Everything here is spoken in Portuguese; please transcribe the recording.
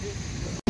Para